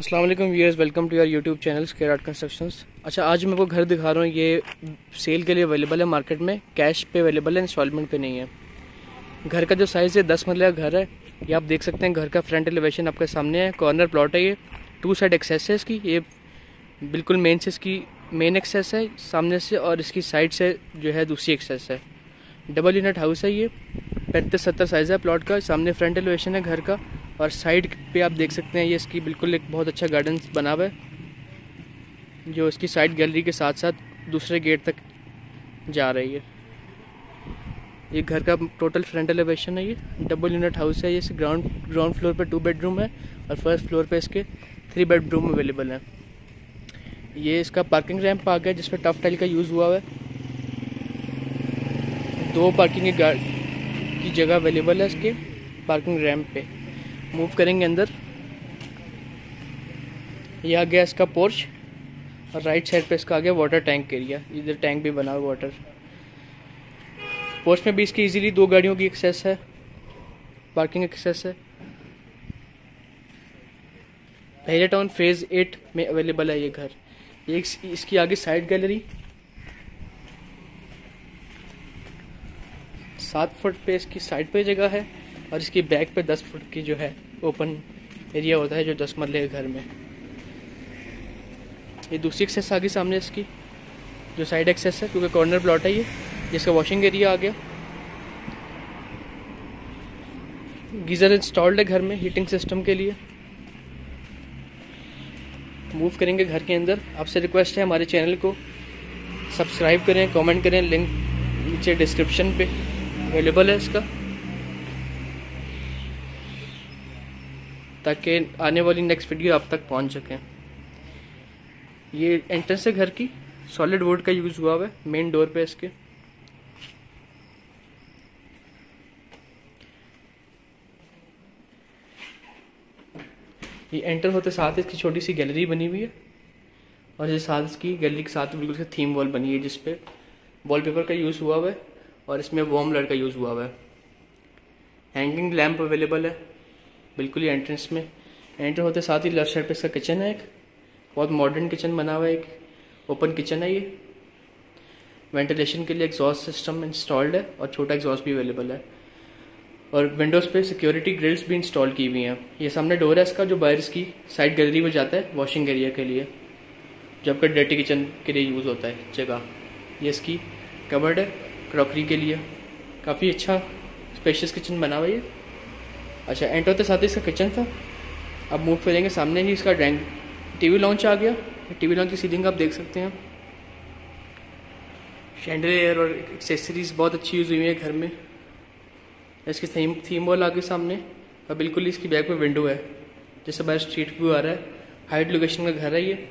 अस्सलाम वालेकुम viewers welcome to your YouTube channel square art constructions अच्छा आज मैं आपको घर दिखा रहा हूँ, ये सेल के लिए अवेलेबल है मार्केट में कैश पे अवेलेबल है इंस्टॉलमेंट पे नहीं है। घर का जो साइज़ है, दस मरले घर है, ये आप देख सकते हैं, घर का फ्रंट एलिवेशन आपके सामने है कॉर्नर प्लॉट है ये टू साइड एक्सेस है इसकी, ये बिल्कुल मेन से इसकी मेन एक्सेस है, सामने से और इसकी साइड से जो है दूसरी एक्सेस है। डबल यूनिट हाउस है ये, पैंतीस सत्तर साइज़ है प्लॉट का, सामने फ्रंट एलिवेशन है घर का और साइड पे आप देख सकते हैं, ये इसकी बिल्कुल एक बहुत अच्छा गार्डन बना हुआ है, जो इसकी साइड गैलरी के साथ साथ दूसरे गेट तक जा रही है। ये घर का टोटल फ्रंट एलिवेशन है ये डबल यूनिट हाउस है, ये ग्राउंड ग्राउंड फ्लोर पे टू बेडरूम है और फ़र्स्ट फ्लोर पे इसके थ्री बेडरूम अवेलेबल हैं। ये इसका पार्किंग रैम्प आ गया जिसमें टफ टाइल का यूज़ हुआ है। दो पार्किंग की जगह अवेलेबल है इसके पार्किंग रैम्प पे। मूव करेंगे अंदर। ये आ गया इसका पोर्च और राइट साइड पे इसका आ गया वाटर टैंक एरिया इधर टैंक भी बना हुआ वाटर पोर्च में भी इसकी इजीली दो गाड़ियों की एक्सेस है। पार्किंग एक्सेस है। पहले टाउन फ़ेज़ एट में अवेलेबल है ये घर। एक इसकी आगे साइड गैलरी सात फुट पे इसकी साइड पे जगह है। और इसकी बैक पे दस फुट की जो है ओपन एरिया होता है जो दस मरले घर में। ये दूसरी एक्सेस आ गई सामने इसकी, जो साइड एक्सेस है, क्योंकि कॉर्नर प्लॉट है ये। जिसका वॉशिंग एरिया आ गया। गीज़र इंस्टॉल्ड है घर में हीटिंग सिस्टम के लिए। मूव करेंगे घर के अंदर। आपसे रिक्वेस्ट है हमारे चैनल को सब्सक्राइब करें कमेंट करें लिंक नीचे डिस्क्रिप्शन पे अवेलेबल है इसका। ताकि आने वाली नेक्स्ट वीडियो आप तक पहुँच सकें। ये एंट्रेंस है घर की। सॉलिड वुड का यूज़ हुआ हुआ है मेन डोर पे इसके। ये एंटर होते साथ इसकी छोटी सी गैलरी बनी हुई है। और ये साथ इसकी गैलरी के साथ बिल्कुल थीम वॉल बनी है, जिसपे वॉलपेपर का यूज़ हुआ हुआ है और इसमें वॉर्म लड़ का यूज़ हुआ हुआ है। हैंगिंग लैम्प अवेलेबल है। बिल्कुल ही एंट्रेंस में। एंटर होते साथ ही लेफ़्ट साइड पे इसका किचन है एक। बहुत मॉडर्न किचन बना हुआ है एक। ओपन किचन है ये। वेंटिलेशन के लिए एग्जॉस्ट सिस्टम इंस्टॉल्ड है और छोटा एग्जॉस्ट भी अवेलेबल है। और विंडोज़ पे सिक्योरिटी ग्रिल्स भी इंस्टॉल की हुई हैं। ये सामने डोर है इसका जो बाहर इसकी साइड गैलरी में जाता है वॉशिंग एरिया के लिए। जो आपका डर्टी किचन के लिए यूज़ होता है जगह। ये इसकी कवर्ड है क्रॉकरी के लिए। काफ़ी अच्छा स्पेशियस किचन बना हुआ है अच्छा एंटर होते साथ ही इसका किचन था। अब मूव करेंगे, सामने ही इसका ड्राइंग टीवी लॉन्च आ गया। टीवी लॉन्च की सीलिंग आप देख सकते हैं। शैंडलेयर और एक्सेसरीज बहुत अच्छी यूज़ हुई है घर में। इसकी थीम थीम वॉल गई सामने। और बिल्कुल इसकी बैक में विंडो है। जैसे बाहर स्ट्रीट व्यू आ रहा है। हाइट लोकेशन का घर है ये।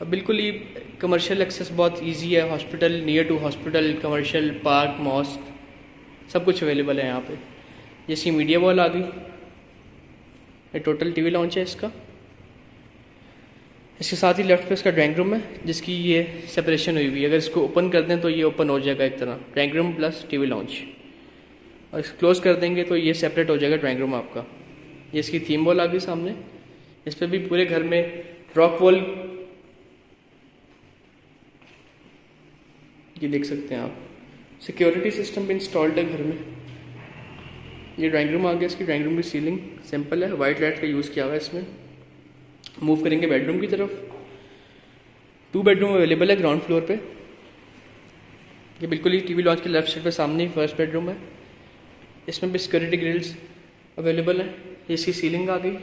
और बिल्कुल ही कमर्शियल एक्सेस बहुत इजी है। Hospital near to hospital commercial park mosque सब कुछ अवेलेबल है यहाँ पे। जैसी मीडिया वॉल आ गई। ये टोटल टीवी लॉन्च है इसका। इसके साथ ही लेफ़्ट पे इसका ड्राइंग रूम है, जिसकी ये सेपरेशन हुई हुई है। अगर इसको ओपन कर दें तो ये ओपन हो जाएगा एक तरह। Drawing room plus TV lounge और इसको क्लोज कर देंगे तो ये सेपरेट हो जाएगा ड्राइंग रूम आपका। ये इसकी थीम वॉल आ गई सामने। इस पर भी पूरे घर में रॉक वॉल ये देख सकते हैं आप। सिक्योरिटी सिस्टम भी इंस्टॉल्ड है घर में। ये ड्राइंग रूम आ गया, इसकी ड्राइंग रूम की सीलिंग सिंपल है वाइट लाइट का यूज़ किया हुआ है इसमें। मूव करेंगे बेडरूम की तरफ़। टू बेडरूम अवेलेबल है ग्राउंड फ्लोर पे। ये बिल्कुल ही टीवी लॉन्च के लेफ़्ट साइड पे सामने ही फ़र्स्ट बेडरूम है। इसमें भी सिक्योरिटी ग्रिल्स अवेलेबल है। ये इसकी सीलिंग आ गई।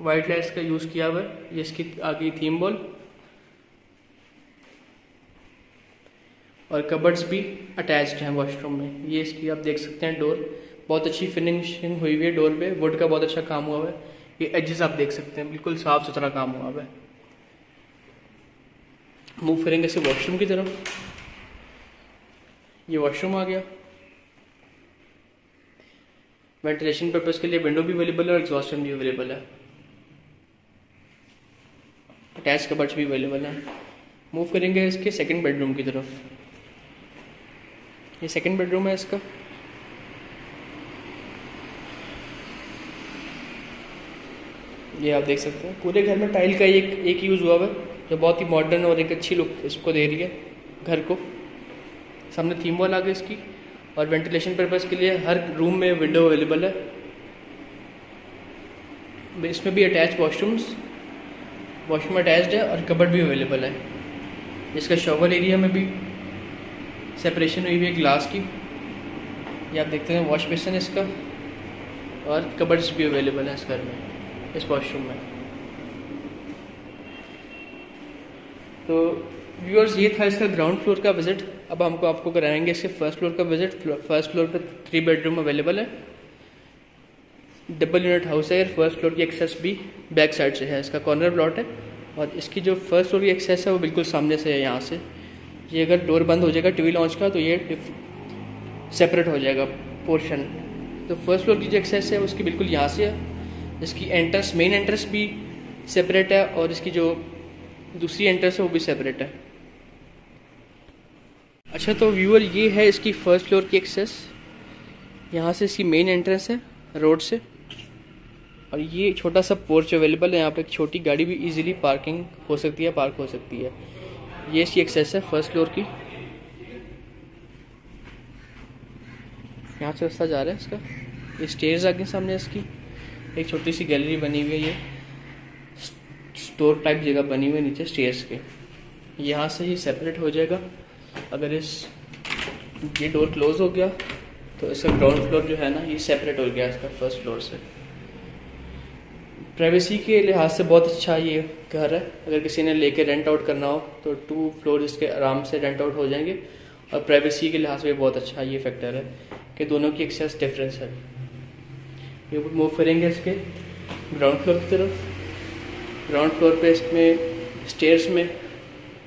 वाइट लाइट्स का यूज़ किया हुआ है। ये इसकी आ गई थीम बॉल और कबर्ड्स भी अटैच्ड हैं वॉशरूम में। ये इसकी आप देख सकते हैं डोर बहुत अच्छी फिनिशिंग हुई हुई है डोर पे। वुड का बहुत अच्छा काम हुआ है। ये एजेस आप देख सकते हैं। बिल्कुल साफ़ सुथरा काम हुआ है। मूव करेंगे इसे वॉशरूम की तरफ़। ये वॉशरूम आ गया। वेंटिलेशन पर्पज के लिए विंडो भी अवेलेबल है और एग्जॉस्ट भी अवेलेबल है। अटैच कबर्ड्स भी अवेलेबल है। मूव करेंगे इसके सेकंड बेडरूम की तरफ़। ये सेकंड बेडरूम है इसका। ये आप देख सकते हैं। पूरे घर में टाइल का एक एक यूज़ हुआ है, जो बहुत ही मॉडर्न और एक अच्छी लुक इसको दे रही है घर को। सामने थीम वॉल आ गई इसकी और वेंटिलेशन पर्पज़ के लिए हर रूम में विंडो अवेलेबल है। इसमें भी अटैच वॉशरूम्स वॉशरूम अटैच्ड है और कबर्ड भी अवेलेबल है। इसका शॉवर एरिया में भी सेपरेशन हुई हुई है ग्लास की। ये आप देखते हैं वॉश बेसन इसका और कबर्ड्स भी अवेलेबल है इस घर में। इस वॉशरूम में। तो व्यूअर्स ये था इसका ग्राउंड फ्लोर का विज़िट अब हमको आपको कराएँगे इसके फ़र्स्ट फ्लोर का विज़िट फ़र्स्ट फ्लोर पर थ्री बेडरूम अवेलेबल है। डबल यूनिट हाउस है फ़र्स्ट फ्लोर की एक्सेस भी बैक साइड से है। इसका कॉर्नर प्लॉट है। और इसकी जो फ़र्स्ट फ्लोर की एक्सेस है, वो बिल्कुल सामने से है, यहाँ से। ये अगर डोर बंद हो जाएगा टीवी लॉन्च का तो ये सेपरेट हो जाएगा पोर्शन तो फ़र्स्ट फ्लोर की जो एक्सेस है, उसकी बिल्कुल यहाँ से है। इसकी एंट्रेंस मेन एंट्रेंस भी सेपरेट है और इसकी जो दूसरी एंट्रेंस है वो भी सेपरेट है। अच्छा तो व्यूअर ये है इसकी फ़र्स्ट फ्लोर की एक्सेस यहाँ से इसकी मेन एंट्रेंस है रोड से। और ये छोटा सा पोर्च अवेलेबल है, यहाँ पे एक छोटी गाड़ी भी इजीली पार्किंग हो सकती है पार्क हो सकती है। ये इसकी एक्सेस है फ़र्स्ट फ्लोर की। यहाँ से रास्ता जा रहा है इसका। ये स्टेयर्स आगे सामने इसकी। एक छोटी सी गैलरी बनी हुई है, ये। स्टोर टाइप जगह बनी हुई है नीचे स्टेयर्स के। यहाँ से ही सेपरेट हो जाएगा। अगर इस ये डोर क्लोज हो गया तो इसका ग्राउंड फ्लोर जो है ना, ये सेपरेट हो गया इसका फ़र्स्ट फ्लोर से। प्राइवेसी के लिहाज से बहुत अच्छा ये घर है। अगर किसी ने लेके रेंट आउट करना हो तो टू फ्लोर इसके आराम से रेंट आउट हो जाएँगे। और प्राइवेसी के लिहाज से बहुत अच्छा ये फैक्टर है कि दोनों की एक्सेस डिफरेंस है। ये मूव करेंगे इसके ग्राउंड फ्लोर की तरफ़। ग्राउंड फ्लोर पे इसमें स्टेयर्स में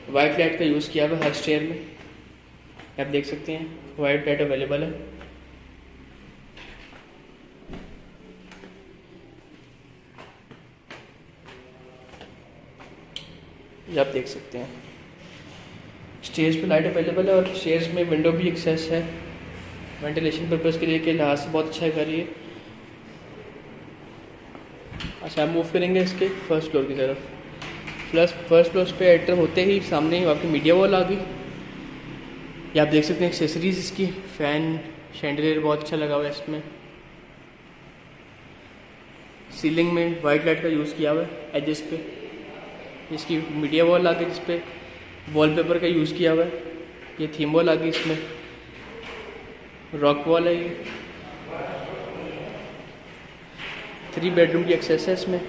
वाइट लाइट का यूज़ किया हुआ हर स्टेयर में। आप देख सकते हैं वाइट लाइट अवेलेबल है। ये आप देख सकते हैं। स्टेज पे लाइट अवेलेबल है और स्टेज में विंडो भी एक्सेस है। वेंटिलेशन पर्पज़ के लिए के लिहाज से बहुत अच्छा है घर ये। अच्छा मूव करेंगे इसके फ़र्स्ट फ्लोर की तरफ़। प्लस फ़र्स्ट फ्लोर पे एंटर होते ही सामने ही आपकी मीडिया वॉल आ गई। ये आप देख सकते हैं एक्सेसरीज इसकी फ़ैन शैंडलियर बहुत अच्छा लगा हुआ है इसमें। सीलिंग में वाइट लाइट का यूज़ किया हुआ है एजेस पे। इसकी मीडिया वॉल आ गई जिसपे वॉलपेपर का यूज़ किया हुआ है। ये थीम वॉल आ गई इसमें। रॉक वॉल है ये। थ्री बेडरूम की एक्सेस है इसमें।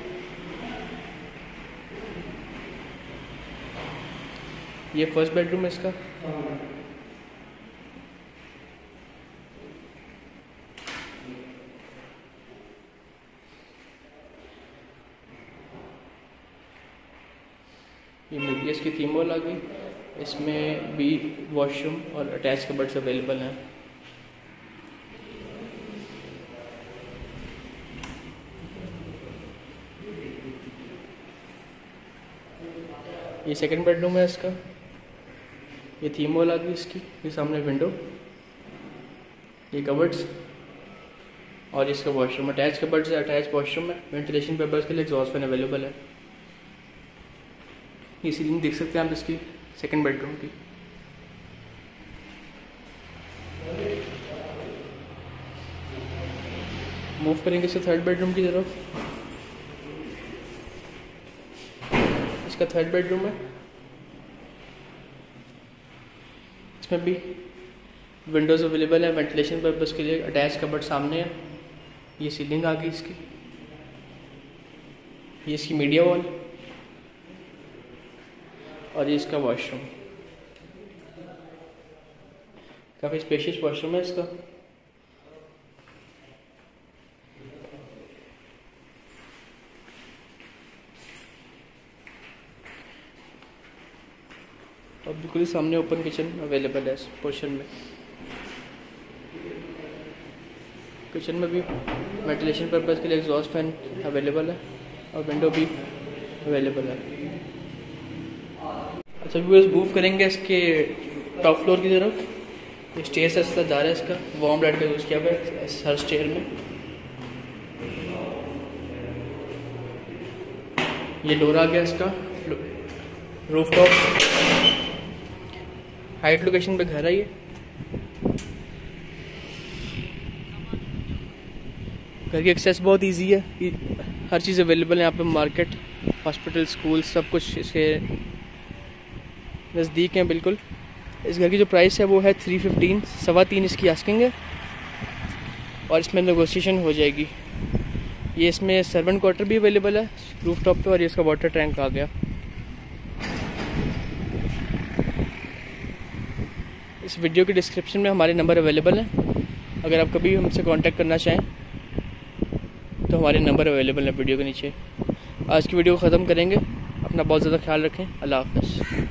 ये फ़र्स्ट बेडरूम है इसका। ये मीडियस की थीम वॉल आ गई। इसमें भी वॉशरूम और अटैच कबर्ड्स अवेलेबल हैं। ये सेकंड बेडरूम है इसका। ये थीम वॉल आ गई इसकी, ये सामने विंडो ये कबर्ड्स और इसका वॉशरूम अटैच कबर्ड्स है अटैच वॉशरूम है। वेंटिलेशन पर्पज़ के लिए एग्जॉस्ट फ़ैन अवेलेबल है। ये सीलिंग देख सकते हैं आप इसकी सेकंड बेडरूम की। मूव करेंगे इसे थर्ड बेडरूम की तरफ़। इसका थर्ड बेडरूम है। इसमें भी विंडोज़ अवेलेबल है वेंटिलेशन पर्पज़ के लिए अटैच कबर्ड सामने है। ये सीलिंग आ गई इसकी। ये इसकी मीडिया वॉल और ये इसका वॉशरूम काफ़ी स्पेशियस वॉशरूम है इसका। और बिल्कुल ही सामने ओपन किचन अवेलेबल है इस पोर्शन में। किचन में भी वेंटिलेशन पर्पज़ के लिए एग्जॉस्ट फ़ैन अवेलेबल है और विंडो भी अवेलेबल है। अच्छा व्यूअर्स मूव करेंगे इसके टॉप फ्लोर की तरफ़। स्टेयर से जा रहा है इसका। वार्म लाइट का यूज़ किया हुआ है हर स्टेयर में। ये डोर गया इसका। रूफ टॉप हाइट लोकेशन पे घर है ये। घर की एक्सेस बहुत इजी है। हर चीज़ अवेलेबल है यहाँ पे मार्केट हॉस्पिटल स्कूल सब कुछ इसके नज़दीक हैं बिल्कुल। इस घर की जो प्राइस है वो है थ्री फिफ्टीन सवा तीन इसकी आस्किंग है। और इसमें नेगोशिएशन हो जाएगी। ये इसमें सर्वेंट क्वार्टर भी अवेलेबल है रूफ टॉप पर और ये इसका वाटर टैंक आ गया। इस वीडियो के डिस्क्रिप्शन में हमारे नंबर अवेलेबल हैं। अगर आप कभी हमसे कांटेक्ट करना चाहें तो हमारे नंबर अवेलेबल हैं वीडियो के नीचे। आज की वीडियो को ख़त्म करेंगे। अपना बहुत ज़्यादा ख्याल रखें। अल्लाह हाफ़